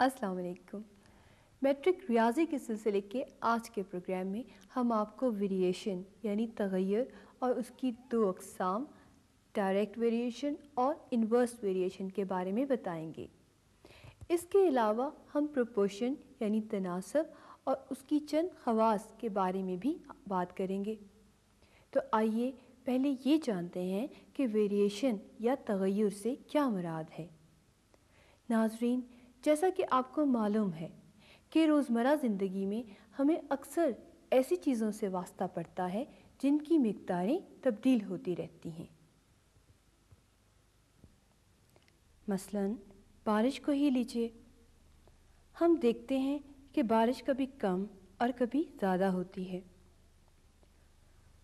अस्सलाम वालेकुम। मैट्रिक रियाजी के सिलसिले के आज के प्रोग्राम में हम आपको वेरिएशन यानी तगैर और उसकी दो अकसाम, डायरेक्ट वेरिएशन और इन्वर्स वेरिएशन के बारे में बताएँगे। इसके अलावा हम प्रोपोर्शन यानी तनासब और उसकी चंद खवास के बारे में भी बात करेंगे। तो आइए पहले ये जानते हैं कि वेरिएशन या तगैर से क्या मुराद है। नाजरीन जैसा कि आपको मालूम है कि रोज़मर्रा ज़िंदगी में हमें अक्सर ऐसी चीज़ों से वास्ता पड़ता है जिनकी मकदारें तब्दील होती रहती हैं। मसलन, बारिश को ही लीजिए। हम देखते हैं कि बारिश कभी कम और कभी ज़्यादा होती है।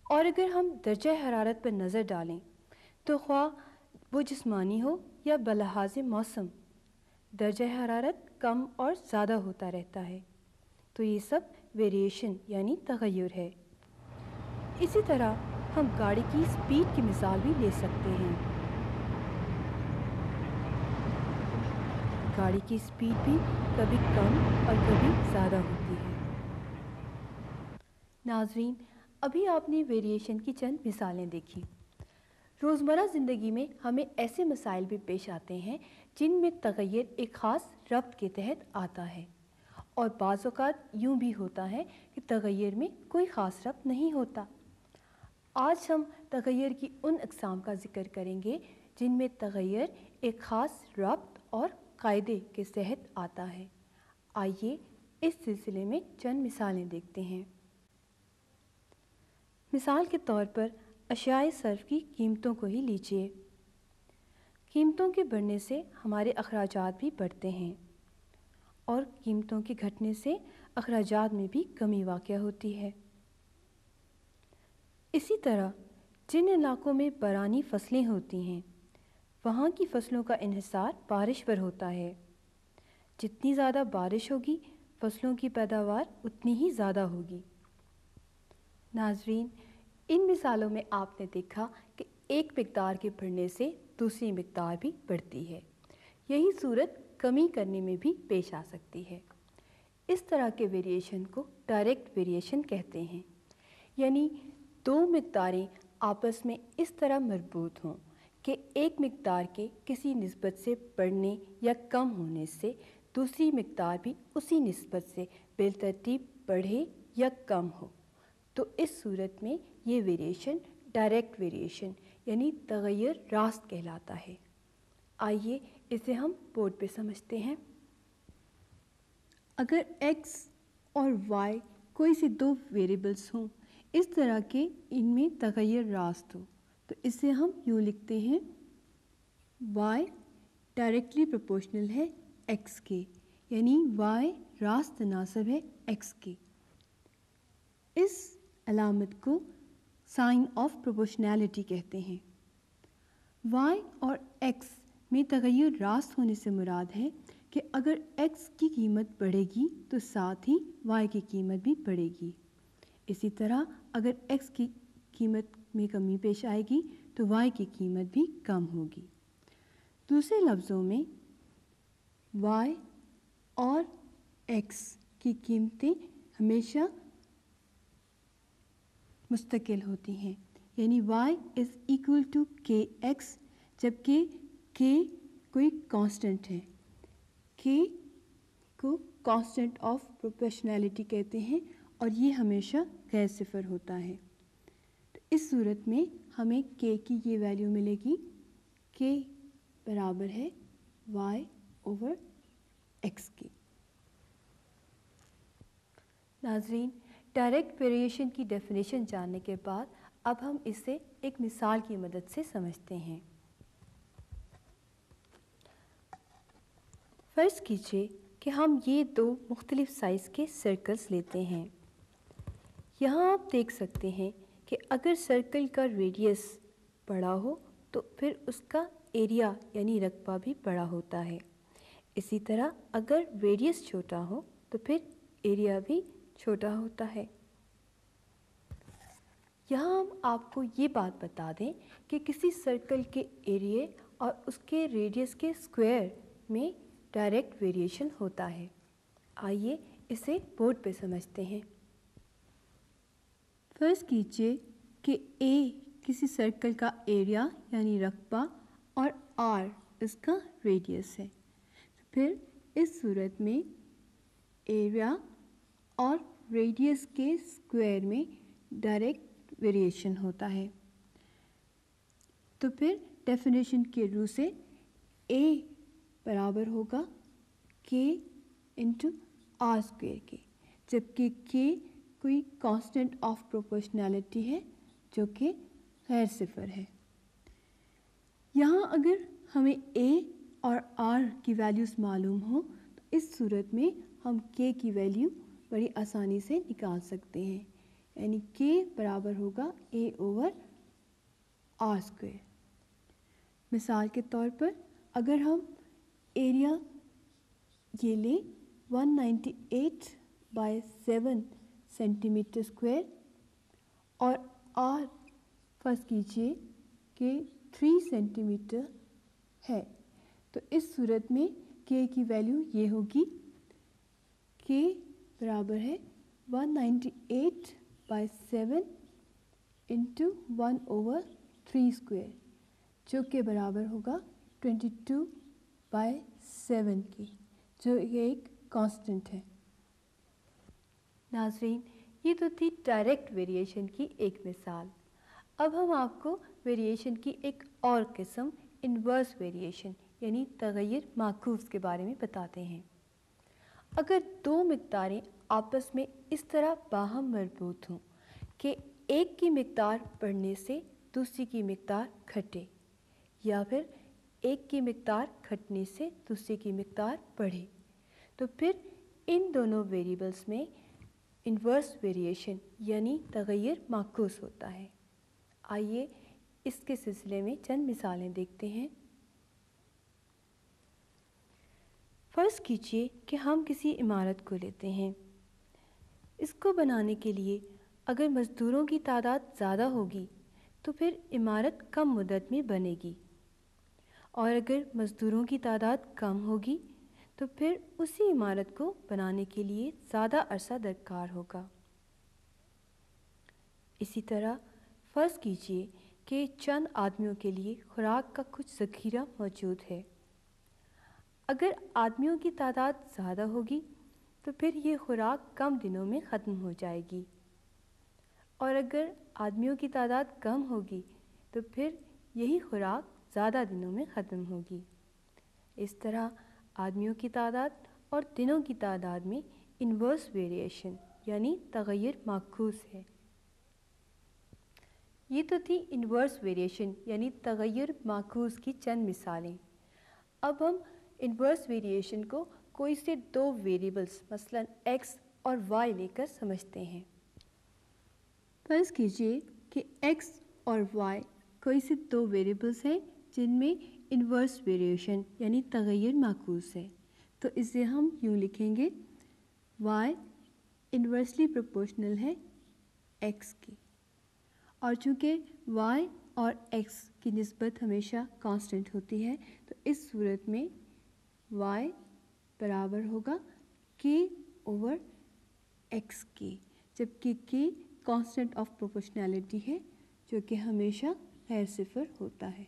और अगर हम दर्जा हरारत पर नज़र डालें तो ख्वा वो जिस्मानी हो या बलहाज मौसम दर्जा हरारत कम और ज़्यादा होता रहता है। तो ये सब वेरिएशन यानी तगैर है। इसी तरह हम गाड़ी की स्पीड की मिसाल भी ले सकते हैं। गाड़ी की स्पीड भी कभी कम और कभी ज़्यादा होती है। नाजरीन, अभी आपने वेरिएशन की चंद मिसालें देखी। रोज़मर्रा ज़िंदगी में हमें ऐसे मसाइल भी पेश आते हैं जिनमें तगैर एक ख़ास रब्त के तहत आता है। और बाज़ात यूँ भी होता है कि तगैर में कोई ख़ास रब्त नहीं होता। आज हम तगैर की उन अकसाम का ज़िक्र करेंगे जिनमें तगैर एक ख़ास रब्त और कायदे के तहत आता है। आइए इस सिलसिले में चंद मिसालें देखते हैं। मिसाल के तौर पर अशियाए सर्फ की कीमतों को ही लीजिए। कीमतों के बढ़ने से हमारे अखराज भी बढ़ते हैं और कीमतों के घटने से अखराज में भी कमी वाक़ होती है। इसी तरह जिन इलाकों में बरानी फ़सलें होती हैं, वहाँ की फ़सलों का इन्हिसार बारिश पर होता है। जितनी ज़्यादा बारिश होगी, फ़सलों की पैदावार उतनी ही ज़्यादा होगी। नाजरीन, इन मिसालों में आपने देखा कि एक मकदार के बढ़ने से दूसरी मकदार भी बढ़ती है। यही सूरत कमी करने में भी पेश आ सकती है। इस तरह के वेरिएशन को डायरेक्ट वेरिएशन कहते हैं। यानी दो मकदारें आपस में इस तरह मरबूत हों कि एक मकदार के किसी नस्बत से बढ़ने या कम होने से दूसरी मकदार भी उसी नस्बत से बेतरतीब बढ़े या कम हो। तो इस सूरत में ये वेरिएशन डायरेक्ट वेरिएशन यानी तगैर रास्त कहलाता है। आइए इसे हम बोर्ड पे समझते हैं। अगर x और y कोई से दो वेरिएबल्स हों, इस तरह के इनमें तगैर रास्त हो तो इसे हम यूँ लिखते हैं। y डायरेक्टली प्रोपोर्शनल है x के, यानी y रास्त नासब है x के। इस अलामत को साइन ऑफ़ प्रोपोर्शनैलिटी कहते हैं। वाई और एक्स में तगैर रास्त होने से मुराद है कि अगर एक्स की कीमत बढ़ेगी तो साथ ही वाई की कीमत भी बढ़ेगी। इसी तरह अगर एक्स की कीमत में कमी पेश आएगी तो वाई की कीमत भी कम होगी। दूसरे लफ्ज़ों में वाई और एक्स की कीमतें हमेशा मुस्तकिल होती हैं। यानी y is equal to k x जबकि k कोई कांस्टेंट है। k को कांस्टेंट ऑफ़ प्रोपोर्शनैलिटी कहते हैं और ये हमेशा गैर सिफर होता है। तो इस सूरत में हमें k की ये वैल्यू मिलेगी। k बराबर है y ओवर x के। नाजरीन डायरेक्ट वेरिएशन की डेफिनेशन जानने के बाद, अब हम इसे एक मिसाल की मदद से समझते हैं। फ़र्ज़ कीजिए कि हम ये दो मुख्तलिफ़ साइज़ के सर्कल्स लेते हैं। यहाँ आप देख सकते हैं कि अगर सर्कल का रेडियस बड़ा हो तो फिर उसका एरिया यानी रकबा भी बड़ा होता है। इसी तरह अगर रेडियस छोटा हो तो फिर एरिया भी छोटा होता है। यहाँ हम आपको ये बात बता दें कि किसी सर्कल के एरिए और उसके रेडियस के स्क्वायर में डायरेक्ट वेरिएशन होता है। आइए इसे बोर्ड पे समझते हैं। फ़र्ज़ कीजिए कि ए किसी सर्कल का एरिया यानी रकबा और आर इसका रेडियस है। फिर इस सूरत में एरिया और रेडियस के स्क्वायर में डायरेक्ट वेरिएशन होता है। तो फिर डेफिनेशन के रू से ए बराबर होगा के इंटू आर स्क्वेयर के, जबकि के कोई कांस्टेंट ऑफ़ प्रोपोर्शनैलिटी है, जो कि गैर सिफर है। यहाँ अगर हमें ए और आर की वैल्यूज़ मालूम हो तो इस सूरत में हम के की वैल्यू बड़ी आसानी से निकाल सकते हैं। यानी के बराबर होगा ए ओवर आर स्क्वेयर मिसाल के तौर पर, अगर हम एरिया ये लें 198 बाय 7 सेंटीमीटर स्क्वायर और आर फ़र्ज़ कीजिए कि थ्री सेंटीमीटर है तो इस सूरत में के की वैल्यू ये होगी के बराबर है 198 by seven into one over three square जो के बराबर होगा 22 बाय सेवन की, जो ये एक कांस्टेंट है। नाजरीन, ये तो थी डायरेक्ट वेरिएशन की एक मिसाल। अब हम आपको वेरिएशन की एक और किस्म इन्वर्स वेरिएशन यानी तगैर माखूज के बारे में बताते हैं। अगर दो मकदारें आपस में इस तरह बाहम मरबूत हों कि एक की मकदार बढ़ने से दूसरी की मकदार घटे, या फिर एक की मकदार घटने से दूसरी की मकदार बढ़े तो फिर इन दोनों वेरिएबल्स में इन्वर्स वेरिएशन यानी तगैर माकूस होता है। आइए इसके सिलसिले में चंद मिसालें देखते हैं। फ़र्ज़ कीजिए कि हम किसी इमारत को लेते हैं। इसको बनाने के लिए अगर मज़दूरों की तादाद ज़्यादा होगी तो फिर इमारत कम मुद्दत में बनेगी। और अगर मज़दूरों की तादाद कम होगी तो फिर उसी इमारत को बनाने के लिए ज़्यादा अरसा दरकार होगा। इसी तरह फ़र्ज़ कीजिए कि चंद आदमियों के लिए खुराक का कुछ ज़ख़ीरा मौजूद है। अगर आदमियों की तादाद ज़्यादा होगी तो फिर ये खुराक कम दिनों में ख़त्म हो जाएगी। और अगर आदमियों की तादाद कम होगी तो फिर यही खुराक ज़्यादा दिनों में ख़त्म होगी। इस तरह आदमियों की तादाद और दिनों की तादाद में इन्वर्स वेरिएशन यानी तगैर माखूस है। ये तो थी इन्वर्स वेरिएशन यानी तगैर माखूस की चंद मिसालें। अब हम इन्वर्स वेरिएशन को कोई से दो वेरिएबल्स, मसलन एक्स और y लेकर समझते हैं। फ़र्ज़ कीजिए कि एक्स और वाई कोई से दो वेरिएबल्स हैं जिनमें इन्वर्स वेरिएशन यानी तगैर माकूस है। तो इसे हम यूँ लिखेंगे वाई इन्वर्सली प्रोपोर्शनल है एक्स की। और चूँकि वाई और एक्स की नस्बत हमेशा कांस्टेंट होती है तो इस सूरत में y बराबर होगा k ओवर x के जबकि k कांस्टेंट ऑफ़ प्रोपोर्शनैलिटी है, जो कि हमेशा गैर सिफर होता है।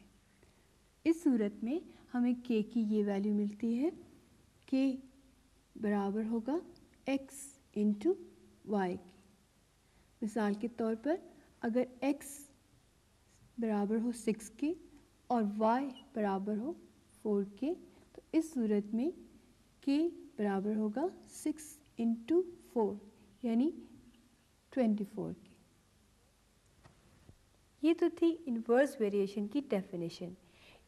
इस सूरत में हमें k की ये वैल्यू मिलती है, k बराबर होगा x इंटू वाई की मिसाल के तौर पर, अगर x बराबर हो सिक्स के और y बराबर हो फोर के इस सूरत में k बराबर होगा सिक्स इंटू फोर यानी ट्वेंटी फोर के। ये तो थी इन्वर्स वेरिएशन की डेफिनेशन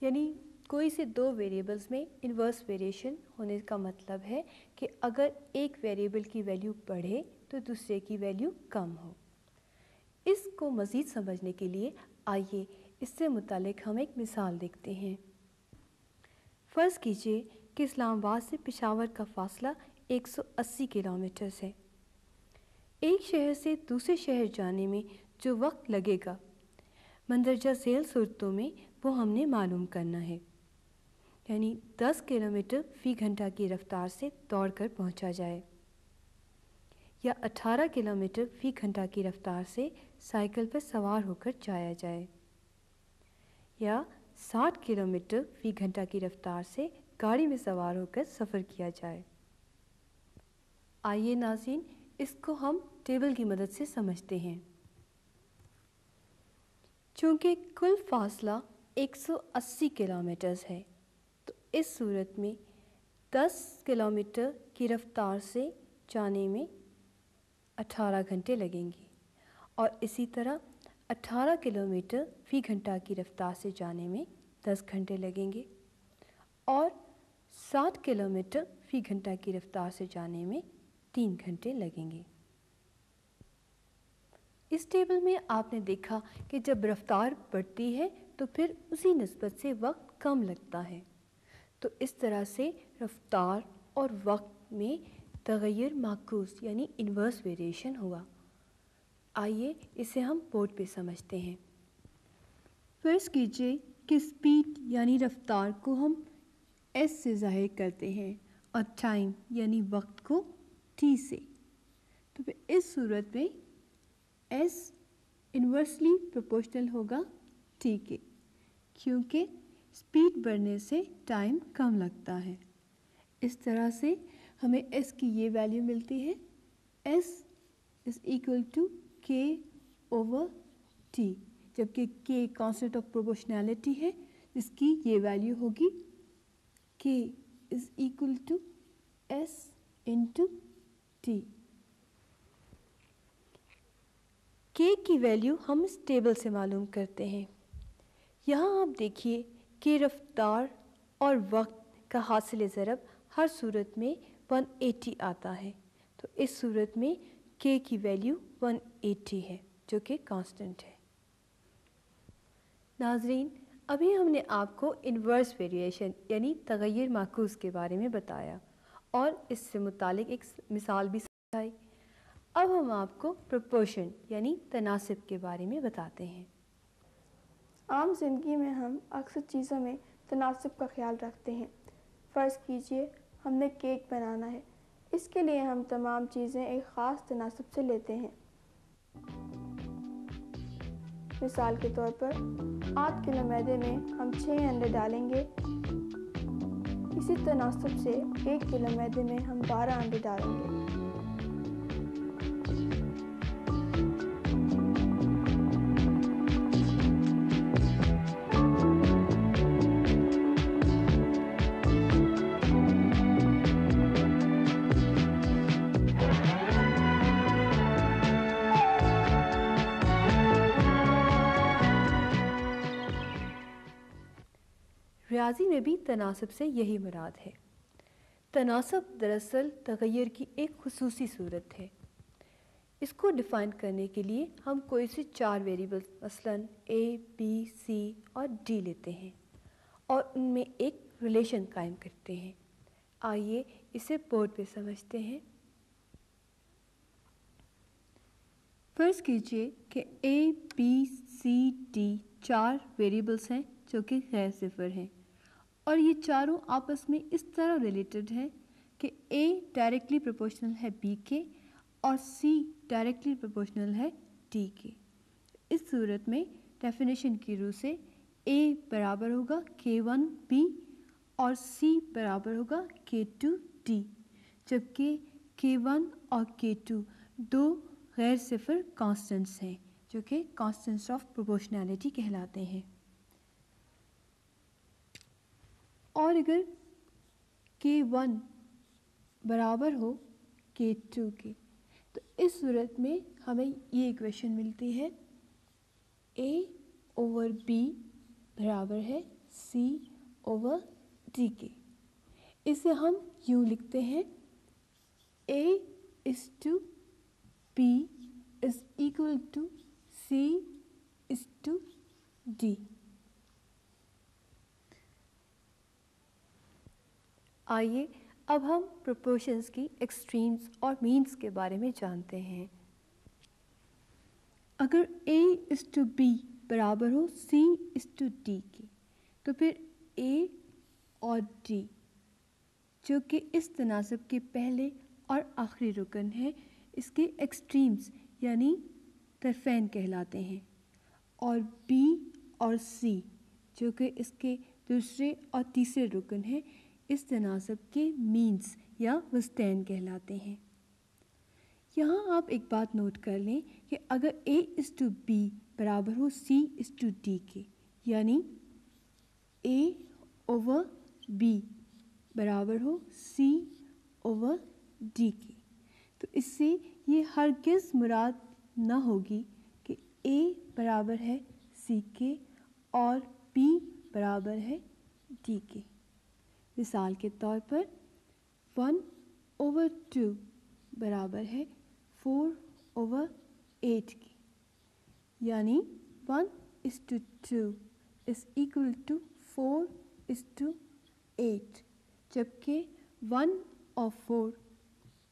यानी कोई से दो वेरिएबल्स में इन्वर्स वेरिएशन होने का मतलब है कि अगर एक वेरिएबल की वैल्यू बढ़े तो दूसरे की वैल्यू कम हो। इसको मज़ीद समझने के लिए आइए इससे मुतलक हम एक मिसाल देखते हैं। फ़र्ज़ कीजिए कि इस्लामाबाद से पिशावर का फ़ासला 180 किलोमीटर है एक शहर से दूसरे शहर जाने में जो वक्त लगेगा, मंदरजा सेल सूरतों में वो हमने मालूम करना है। यानी 10 किलोमीटर फ़ी घंटा की रफ्तार से दौड़कर पहुँचा जाए, या 18 किलोमीटर फ़ी घंटा की रफ्तार से साइकिल पर सवार होकर जाया जाए, या 60 किलोमीटर फ़ी घंटा की रफ्तार से गाड़ी में सवार होकर सफ़र किया जाए। आइए नाजीन इसको हम टेबल की मदद से समझते हैं। चूँकि कुल फासला 180 किलोमीटर है तो इस सूरत में 10 किलोमीटर की रफ्तार से जाने में 18 घंटे लगेंगे। और इसी तरह 18 किलोमीटर फ़ी घंटा की रफ्तार से जाने में 10 घंटे लगेंगे और 60 किलोमीटर फ़ी घंटा की रफ्तार से जाने में तीन घंटे लगेंगे। इस टेबल में आपने देखा कि जब रफ्तार बढ़ती है तो फिर उसी नस्बत से वक्त कम लगता है। तो इस तरह से रफ्तार और वक्त में तगैर माकूस, यानी इन्वर्स वेरिएशन हुआ आइए इसे हम बोर्ड पे समझते हैं। फ़र्ज़ कीजिए कि स्पीड यानी रफ्तार को हम एस से ज़ाहिर करते हैं और टाइम यानी वक्त को टी से। तो फिर इस सूरत में एस इन्वर्सली प्रोपोर्शनल होगा टी के, क्योंकि स्पीड बढ़ने से टाइम कम लगता है। इस तरह से हमें एस की ये वैल्यू मिलती है। S is equal to k over t जबकि के कॉन्सेप्ट ऑफ़ प्रोपोर्शनैलिटी है, इसकी ये वैल्यू होगी k is equal to s into t k की वैल्यू हम इस टेबल से मालूम करते हैं। यहाँ आप देखिए के रफ्तार और वक्त का हासिल ज़रब हर सूरत में 180 आता है। तो इस सूरत में के की वैल्यू 180 है, जो कि कांस्टेंट है। नाजरीन, अभी हमने आपको इन्वर्स वेरिएशन यानी तगैर माकूस के बारे में बताया और इससे मुतालिक एक मिसाल भी समझाई। अब हम आपको प्रपोर्शन यानी तनासिब के बारे में बताते हैं। आम ज़िंदगी में हम अक्सर चीज़ों में तनासिब का ख्याल रखते हैं। फ़र्ज़ कीजिए हमने केक बनाना है। इसके लिए हम तमाम चीज़ें एक ख़ास तनासब से लेते हैं। मिसाल के तौर पर, आठ किलो मैदे में हम छः अंडे डालेंगे। इसी तनासब से एक किलो मैदे में हम बारह अंडे डालेंगे। रियाजी में भी तनासब से यही मुराद है। तनासब दरअसल तगैर की एक खसूसी सूरत है। इसको डिफ़ाइन करने के लिए हम कोई से चार वेरिएबल्स, मसलन ए बी सी और डी लेते हैं और उनमें एक रिलेशन कायम करते हैं। आइए इसे बोर्ड पे समझते हैं। फ़र्ज़ कीजिए कि ए बी सी डी चार वेरिएबल्स हैं जो कि गैर सिफर हैं। और ये चारों आपस में इस तरह रिलेटेड हैं कि ए डायरेक्टली प्रोपोर्शनल है बी के और सी डायरेक्टली प्रोपोर्शनल है डी के। इस सूरत में डेफिनेशन की रूह से ए बराबर होगा के वन बी और सी बराबर होगा के टू डी जबकि के वन और के टू दो गैर सिफर कांस्टेंट्स हैं, जो कि कांस्टेंट्स ऑफ़ प्रोपोर्शनैलिटी कहलाते हैं। और अगर के वन बराबर हो के टू के तो इस सूरत में हमें ये इक्वेशन मिलती है। ए ओवर बी बराबर है सी ओवर डी के। इसे हम यूँ लिखते हैं। A is to b is equal to c is to d आइए, अब हम प्रोपोर्शंस की एक्सट्रीम्स और मीन्स के बारे में जानते हैं। अगर ए इज़ टू बी बराबर हो सी इज़ टू डी के तो फिर ए और डी जो कि इस तनासब के पहले और आखिरी रुकन है, इसके एक्सट्रीम्स यानी तरफेन कहलाते हैं, और बी और सी जो कि इसके दूसरे और तीसरे रुकन हैं इस तनासब के मीन्स या वस्तैन कहलाते हैं। यहाँ आप एक बात नोट कर लें कि अगर ए इस टू बी बराबर हो सी इस टू डी के, यानी ए ओवर बी बराबर हो सी ओवर डी के तो इससे ये हरगिज़ मुराद न होगी कि ए बराबर है सी के और बी बराबर है डी के। मिसाल के तौर पर, वन ओवर टू बराबर है फोर ओवर एट की। यानी one is to two is equal to four is to eight जबकि वन और फोर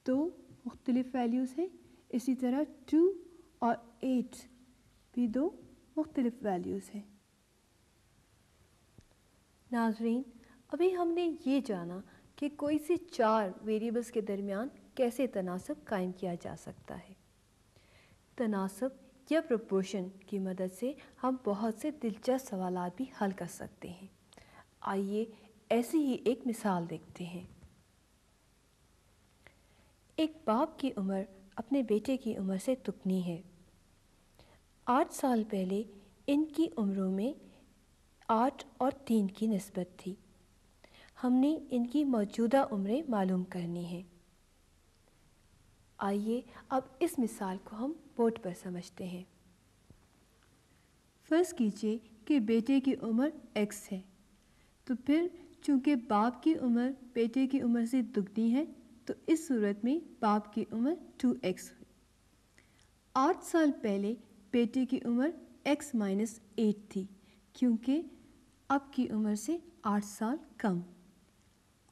दो मुख्तलिफ़ वैल्यूज़ हैं। इसी तरह टू और एट भी दो मुख्तलिफ़ वैल्यूज़ हैं। नाजरीन अभी हमने ये जाना कि कोई से चार वेरिएबल्स के दरमियान कैसे तनासब कायम किया जा सकता है। तनासब या प्रपोर्शन की मदद से हम बहुत से दिलचस्प सवाल भी हल कर सकते हैं। आइए ऐसी ही एक मिसाल देखते हैं। एक बाप की उम्र अपने बेटे की उम्र से तुकनी है। आठ साल पहले इनकी उम्रों में आठ और तीन की नस्बत थी। हमने इनकी मौजूदा उम्रें मालूम करनी है। आइए अब इस मिसाल को हम बोर्ड पर समझते हैं। फ़र्ज़ कीजिए कि बेटे की उम्र x है तो फिर चूँकि बाप की उम्र बेटे की उम्र से दुगनी है तो इस सूरत में बाप की उम्र 2x हुई आठ साल पहले बेटे की उम्र x माइनस एट थी, क्योंकि अब की उम्र से आठ साल कम।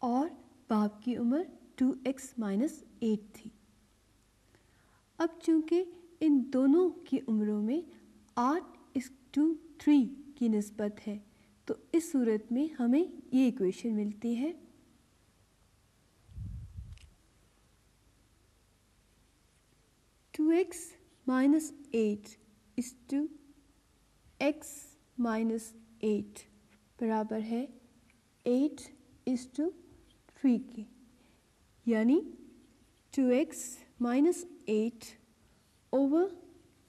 और बाप की उम्र 2x माइनस एट थी। अब चूँकि इन दोनों की उम्रों में आठ इस टू थ्री की नस्बत है तो इस सूरत में हमें ये इक्वेशन मिलती है। Two x minus eight is to x minus eight बराबर है एट इस टू थ्री के यानी two x minus eight over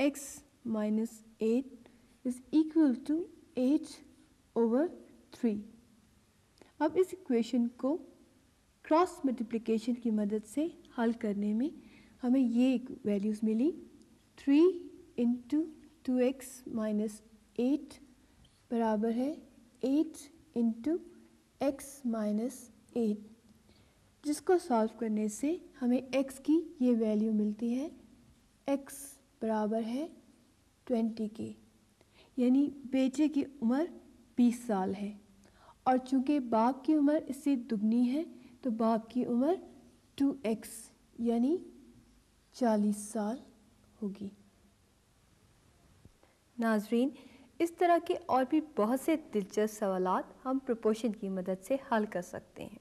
x minus eight is equal to eight over three अब इस इक्वेशन को क्रॉस मल्टीप्लिकेशन की मदद से हल करने में हमें ये वैल्यूज़ मिली। Three into two x minus eight बराबर है eight into x minus eight जिसको सॉल्व करने से हमें x की ये वैल्यू मिलती है, x बराबर है ट्वेंटी के। यानी बेटे की उम्र बीस साल है। और चूँकि बाप की उम्र इससे दुगनी है तो बाप की उम्र टू एक्स यानी चालीस साल होगी। नाजरीन, इस तरह के और भी बहुत से दिलचस्प सवाल हम प्रोपोर्शन की मदद से हल कर सकते हैं।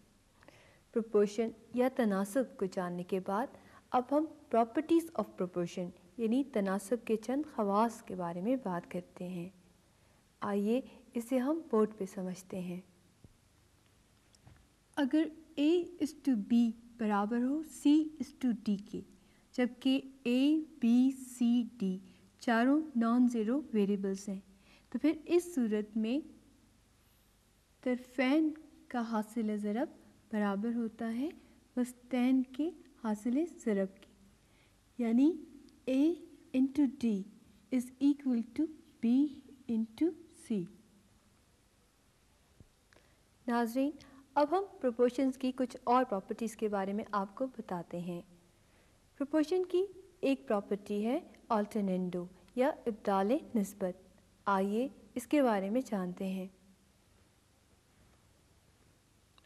प्रोपोर्शन या तनासब को जानने के बाद, अब हम प्रॉपर्टीज़ ऑफ़ प्रोपोर्शन यानी तनासब के चंद खवास के बारे में बात करते हैं। आइए इसे हम बोर्ड पे समझते हैं। अगर a इज़ टू बी बराबर हो सी इज़ टू डी के, जबकि ए बी सी डी चारों नॉन ज़ीरो वेरिएबल्स हैं तो फिर इस सूरत में तरफैन का हासिल ज़रब बराबर होता है वस्तैन के हासिल ज़रब की। यानी a into d is equal to b into c नाजरीन, अब हम प्रोपोर्शंस की कुछ और प्रॉपर्टीज़ के बारे में आपको बताते हैं। प्रोपोर्शन की एक प्रॉपर्टी है अल्टरनेंडो या इब्दाल नस्बत। आइए इसके बारे में जानते हैं।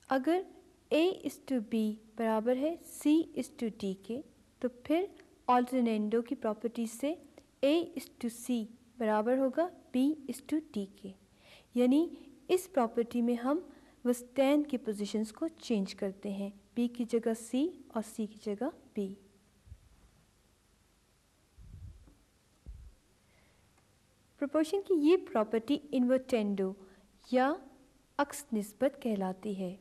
अगर a इस टू बी बराबर है सी इस टू डी के। तो फिर ऑल्टरनेंडो की प्रॉपर्टी से ए इस टू सी बराबर होगा बी इस टू डी के। यानी इस प्रॉपर्टी में हम व स्टैंड की पोजीशंस को चेंज करते हैं बी की जगह सी और सी की जगह बी प्रोपोर्शन की ये प्रॉपर्टी इन्वर्टेंडो या अक्स नस्बत कहलाती है।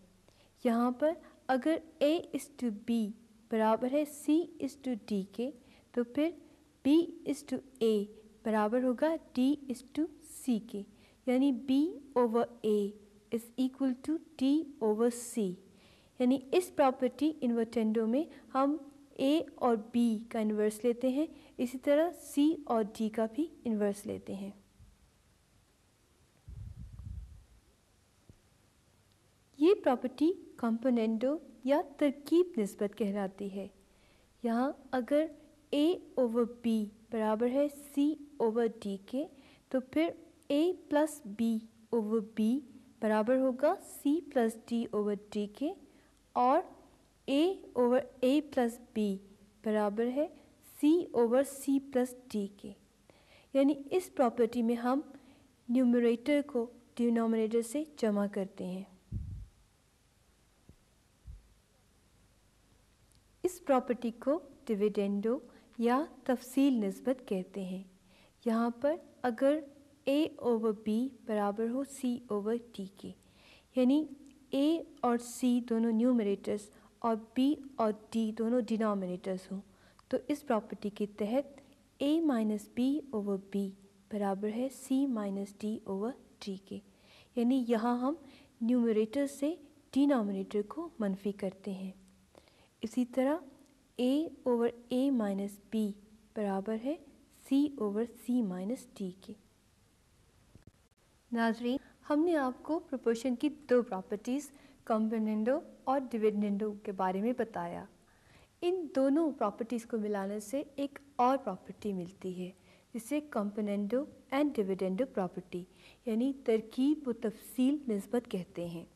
यहाँ पर अगर ए इस टू बी बराबर है सी इस टू डी के तो फिर बी इस टू ए बराबर होगा डी इस टू सी के। यानी b over a is equal to d over c यानी इस प्रॉपर्टी इन्वर्टेंडो में हम ए और बी का इन्वर्स लेते हैं। इसी तरह सी और डी का भी इन्वर्स लेते हैं ये प्रॉपर्टी कंपोनेंटो या तरकीब नस्बत कहलाती है। यहाँ अगर a ओवर b बराबर है सी ओवर डी के तो फिर a plus b over b बराबर होगा c plus d over d के, और a over a plus b बराबर है c over c plus d के। यानी इस प्रॉपर्टी में हम न्यूमरेटर को डिनोमिनेटर से जमा करते हैं इस प्रॉपर्टी को डिविडेंडो या तफसील नस्बत कहते हैं। यहाँ पर अगर a ओवर b बराबर हो सी ओवर t के, यानी ए और सी दोनों न्यूमरेटर्स और बी और डी दोनों डिनोमिनेटर्स हों तो इस प्रॉपर्टी के तहत a minus b over b बराबर है c minus d over d के। यानी यहाँ हम न्यूमरेटर से डिनोमिनेटर को मनफी करते हैं। इसी तरह a over a minus b बराबर है c over c minus d के। नाजरीन, हमने आपको प्रोपोर्शन की दो प्रॉपर्टीज़ कॉम्पोनेंडो और डिविडेंडो के बारे में बताया। इन दोनों प्रॉपर्टीज़ को मिलाने से एक और प्रॉपर्टी मिलती है, जिसे कॉम्पोनेंडो एंड डिविडेंडो प्रॉपर्टी यानी तरकीब व तफसील नस्बत कहते हैं।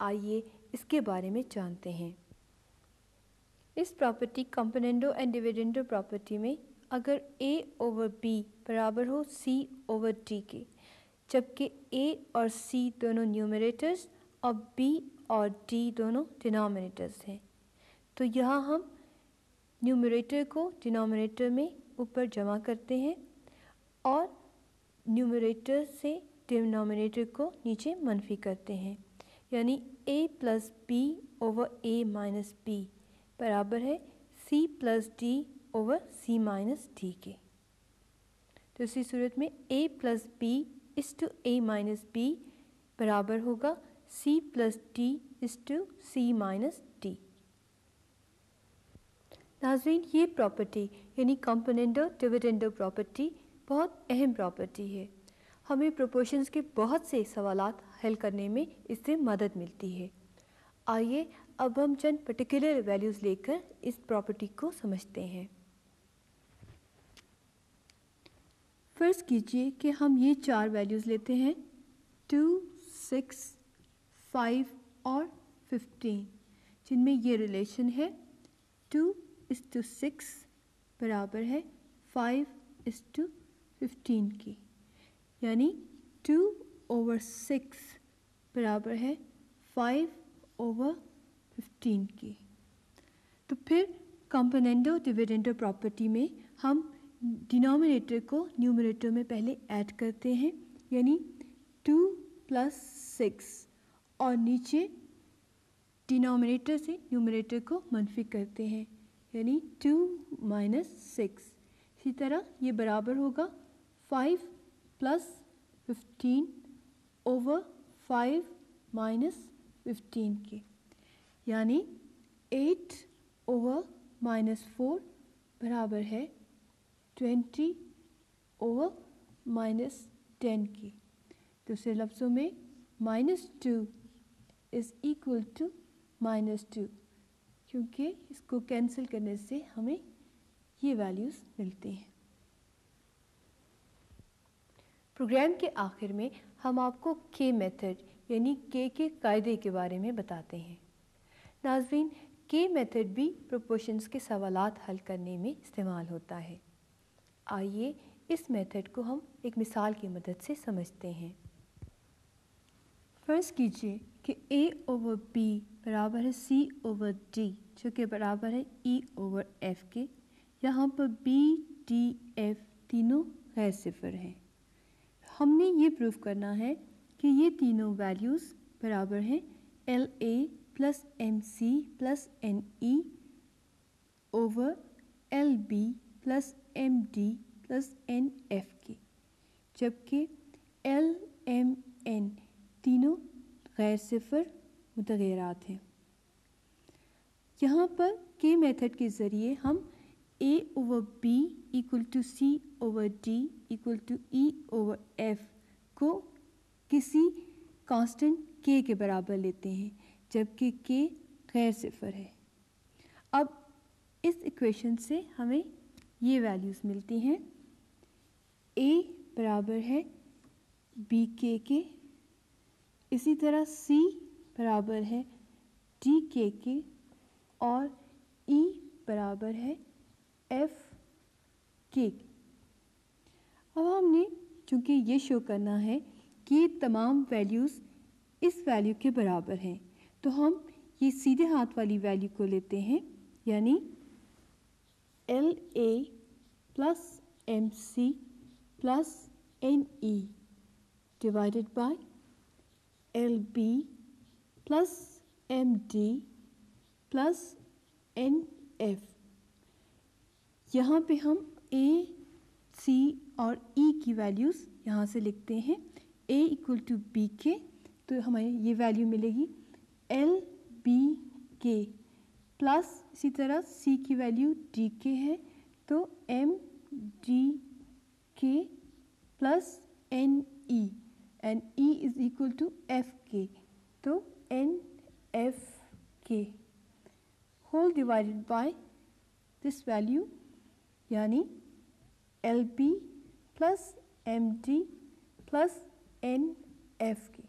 आइए इसके बारे में जानते हैं। इस property componendo and dividendo property में अगर a ओवर b बराबर हो सी ओवर डी के, जबकि ए और सी दोनों न्यूमरेटर्स और बी और डी दोनों डिनोमिनेटर्स हैं तो यहाँ हम न्यूमरेटर को डिनोमिनेटर में ऊपर जमा करते हैं और न्यूमरेटर से डिनोमिनेटर को नीचे मनफी करते हैं, यानी a plus b over a minus b बराबर है c plus d over c minus d के। तो इसी सूरत में a plus b is to a minus b बराबर होगा c plus d is to c minus d नाजरीन, ये प्रॉपर्टी यानी कंपोनेंडो डिविडेंडो प्रॉपर्टी बहुत अहम प्रॉपर्टी है। हमें प्रोपोर्शंस के बहुत से सवालात हल करने में इससे मदद मिलती है। आइए अब हम चंद पर्टिकुलर वैल्यूज़ लेकर इस प्रॉपर्टी को समझते हैं। फ़र्ज़ कीजिए कि हम ये चार वैल्यूज़ लेते हैं टू सिक्स फाइव और फिफ्टीन जिनमें ये रिलेशन है। टू इस टू सिक्स बराबर है फाइव इस टू फिफ्टीन की। यानी टू ओवर सिक्स बराबर है फाइव ओवर फिफ्टीन की। तो फिर कंपोनेंडो डिविडेंडो प्रॉपर्टी में हम डिनोमिनेटर को न्यूमरेटर में पहले ऐड करते हैं, यानी टू प्लस सिक्स और नीचे डिनोमिनेटर से न्यूमिनेटर को मनफी करते हैं, यानी टू माइनस सिक्स इसी तरह ये बराबर होगा five plus fifteen over five minus fifteen के। यानी एट ओवर माइनस फोर बराबर है ट्वेंटी ओवर माइनस टेन की। दूसरे लफ्ज़ों में minus two is equal to minus two क्योंकि इसको कैंसिल करने से हमें ये वैल्यूज़ मिलते हैं। प्रोग्राम के आखिर में हम आपको के मेथड यानी के के कायदे के बारे में बताते हैं। नाजरीन के मेथड भी प्रोपोर्शंस के सवाल हल करने में इस्तेमाल होता है। आइए इस मेथड को हम एक मिसाल की मदद से समझते हैं। फ़र्ज़ कीजिए कि ए ओवर बी बराबर है सी ओवर डी जो कि बराबर है ई ओवर एफ़ के। यहाँ पर बी डी एफ़ तीनों गैर सिफर हैं। हमने ये प्रूव करना है कि ये तीनों वैल्यूज़ बराबर हैं l a c plus n e over l b plus m d plus n f के जबकि एल एम एन तीनों गैर सिफर मुतगरात हैं। यहाँ पर के मेथड के ज़रिए हम a over b equal to c over d equal to e over f को किसी कांस्टेंट के के बराबर लेते हैं। जबकि के गैर सिफर है। अब इस इक्वेशन से हमें ये वैल्यूज़ मिलती हैं। ए बराबर है बी के के। इसी तरह सी बराबर है डी के के और ई e बराबर है एफ़ के। अब हमने, चूँकि ये शो करना है, कि ये तमाम वैल्यूज़ इस वैल्यू के बराबर हैं। तो हम ये सीधे हाथ वाली वैल्यू को लेते हैं, यानी l a plus m c plus n e divided by l b plus m d plus n f यहाँ पे हम ए सी और ई e की वैल्यूज़ यहाँ से लिखते हैं। ए इक्वल टू बी के तो हमें ये वैल्यू मिलेगी। एल बी के प्लस इसी तरह सी की वैल्यू डी के है तो m d k plus n e and e is equal to f k तो n f k whole divided by this value यानी l p plus m d plus n f k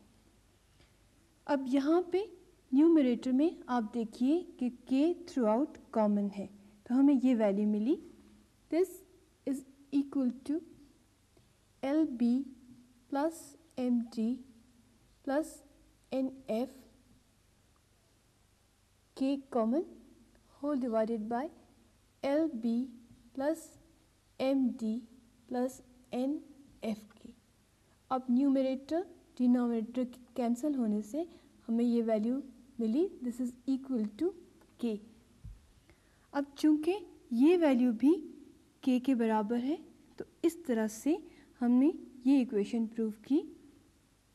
अब यहाँ पे numerator में आप देखिए कि के थ्रू आउट कॉमन है। तो हमें ये value milli. This is equal to l b plus m t plus n f k common whole divided by l b plus m d plus n f k अब numerator denominator cancel होने से हमें ये value milli this is equal to k अब चूँकि ये value भी के के बराबर है तो इस तरह से हमने ये इक्वेशन प्रूव की।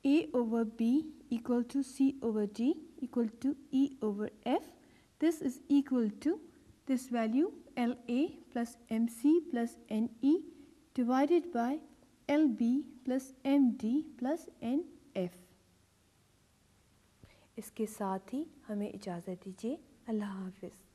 A over b equal to c over d equal to e over f this is equal to this value l a plus m c plus n e divided by l b plus m d plus n f इसके साथ ही हमें इजाज़त दीजिए। अल्लाह हाफिज़।